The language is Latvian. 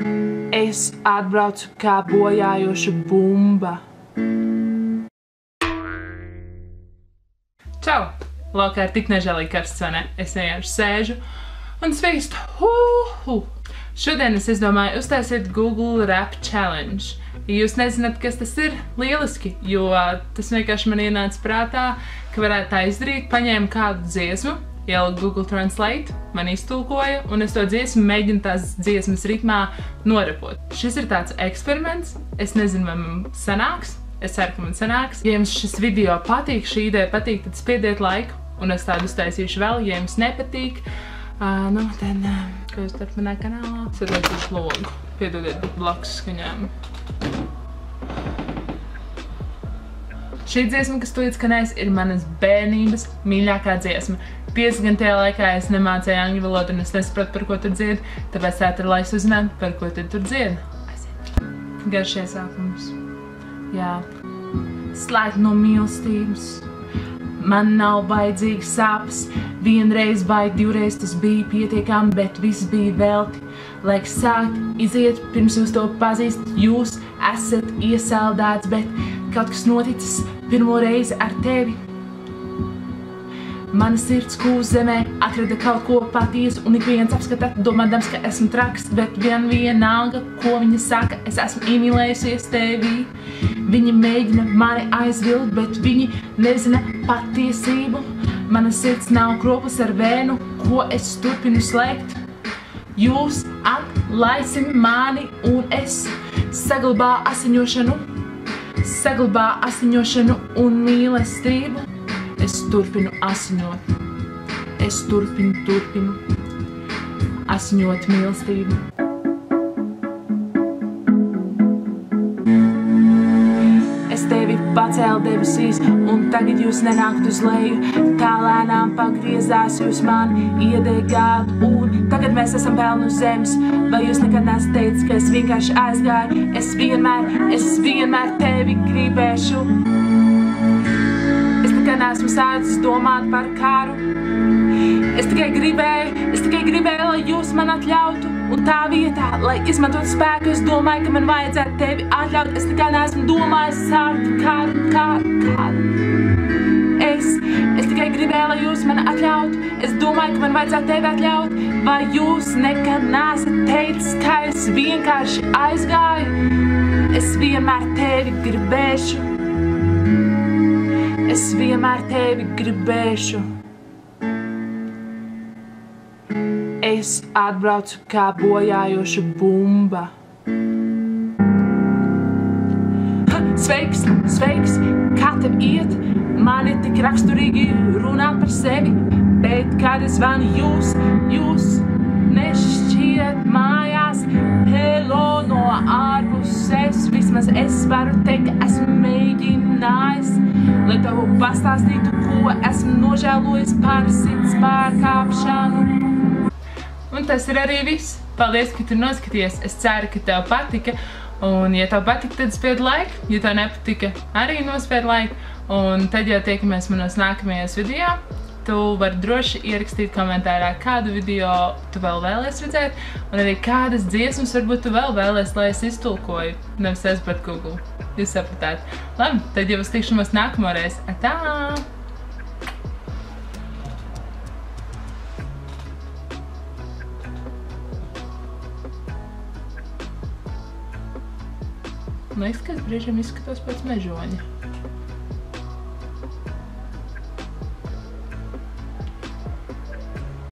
Es atbraucu kā bojājoša bumba. Čau! Laukā ir tik nežēlīgi karsts, vai ne? Es vienkārši sēžu un svīstu. Uhu! Šodien es izdomāju uztaisīt Google Rap Challenge. Ja jūs nezināt, kas tas ir, lieliski, jo tas vienkārši man ienāca prātā, ka varētu tā izdarīt. Paņēmu kādu dziesmu, ieliku Google Translate, man iztulkoja, un es to dziesmu mēģinu tās dziesmas ritmā norepot. Šis ir tāds eksperiments, es nezinu, vai man sanāks, es ceru, ka man sanāks. Ja jums šis video patīk, šī ideja patīk, tad spiediet laiku, un es tādu uztaisīšu vēl, ja jums nepatīk. Uh, nu, tad, uh, ko jūs darat manā kanālā? Uz logu. Piedodiet blakus skaņām. Šī dziesma, kas tūlīt skanēs, ir manas bērnības mīļākā dziesma. Pieci gan tajā laikā es nemācēju angļu valodu un es nesapratu, par ko tur dzied, tāpēc tā ir, lai es uzzinātu, par ko tad tur dzied. Garš iesākums. Jā. Slēgt no mīlestības. Man nav vajadzīgas sāpes. Vienreiz vai divreiz tas bija pietiekami, bet viss bija velti. Laiks sākt, iziet, pirms jūs to pazīst. Jūs esat iesaldēts, bet kaut kas noticis pirmo reizi ar tevi. Mana sirds kūs zemē, atrada kaut ko patiesu, un ik viens apskata, domādams, ka esmu traks, bet vien vienalga, ko viņa saka, es esmu iemīlējusies tevī. Viņi mēģina mani aizvilt, bet viņi nezina patiesību. Mana sirds nav kroplis ar vēnu, ko es turpinu slēgt. Jūs atlaisim mani, un es saglabāju asiņošanu, saglabāju asiņošanu un mīlestību. Es turpinu asiņot. Es turpinu, turpinu asiņot mīlestību. Tevi pacēlu debesīs, un tagad jūs nenākat uz leju. Tā lēnām pagriezās jūs mani iedegāt, un tagad mēs esam pelnu zemes. Vai jūs nekad nesat teicis, ka es vienkārši aizgāju? Es vienmēr, es vienmēr tevi gribēšu. Es tikai neesmu sācis domāt par karu. Es tikai gribēju, es tikai gribēju, lai jūs man atļautu. Un tā vietā, lai izmantotu spēku, es domāju, ka man vajadzētu tevi atļaut. Es tikai neesmu domājis sākt kāru, kāru, kāru. Es, es tikai gribēju, lai jūs man atļautu. Es domāju, ka man vajadzētu tevi atļaut. Vai jūs nekad neesat teicis, ka es vienkārši aizgāju? Es vienmēr tevi gribēšu. Es vienmēr tevi gribēšu. Es atbraucu kā bojājoša bumba. Ha, Sveiks, sveiks, kā tev iet? Man ir tik raksturīgi runāt par sevi, bet kad es vanu jūs, jūs nešķiet mājās. Hello no ārpuses, vismaz es varu teikt, esmu mēģinājis, lai tev pastāstītu, ko esmu nožēlojis par sirds pārkāpšanu. Un tas ir arī viss. Paldies, ka tu noskaties. Es ceru, ka tev patika. Un, ja tev patika, tad spied laiku. Ja tev nepatika, arī nospied laiku. Un tad jau tiekamies manos nākamajos video. Tu vari droši ierakstīt komentārā, kādu video tu vēl vēlies redzēt. Un arī kādas dziesmas varbūt tu vēl vēlies, lai es iztulkoju. Nevis es, bet Google. Jūs sapratāt. Labi, tad jau uz tikšanos nākamoreiz. Atā! Liekas, ka es brīžiem izskatos pēc mežoņa.